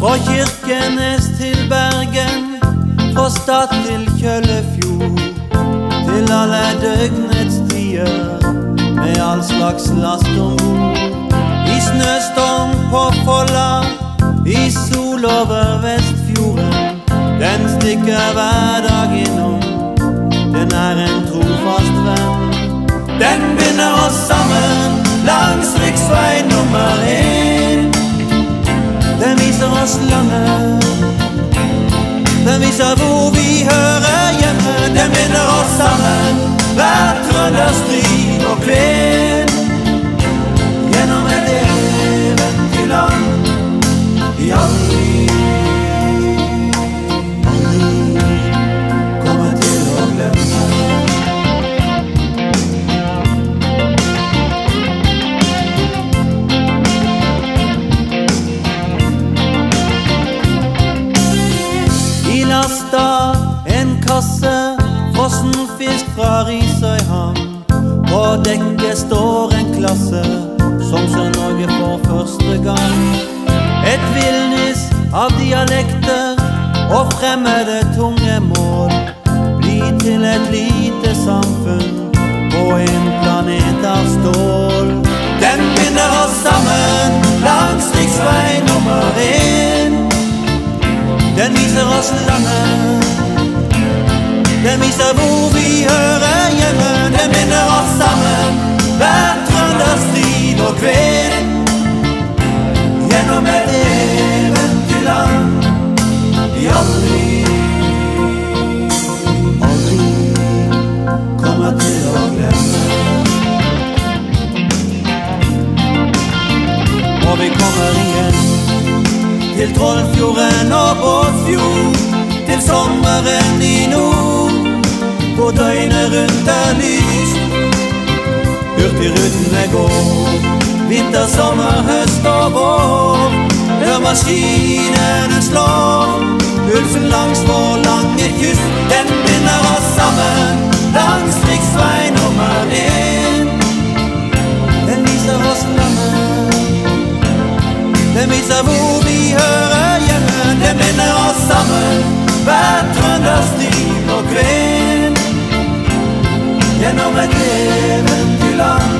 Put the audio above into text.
Fra Kirkenes til Bergen, fra Stad til Kjøllefjord. Til alle døgnets tider, med all slags last om bord. I snøstorm på Folla, i sol over Vestfjorden. Den stikker hver dag innom, den er en trofast venn. Den binder oss sammen langs den viser hvor vi hører hjemme. Den binder oss sammen, hver trønderstrid og kven. I lasta en kasse frossen fisk fra Risøyhamn. På dekket står en klasse som ser Norge for første gang. Et villnis av dialekter og fremmede tunge mål. blir til et lite samfunn på en planet av stål. Den viser hvor vi hører hjemme. Den binder oss sammen, hver trønderstrid og kved. Gjennom et eventyrland vi aldri, aldri kommer til å glemme. Og vi kommer igjen til Trollfjorden og Båtsfjord, Hurtigrutene går, vinter, sommer, høst og vår. Hør maskinene slår, pulsen langs vår lange kyst. Den binder oss sammen langs riksvei nummer én. Den viser oss landet. Den viser hvor vi hører hjemme. Den binder oss sammen, hver trønderstil og kven. Gjennom et eventyrland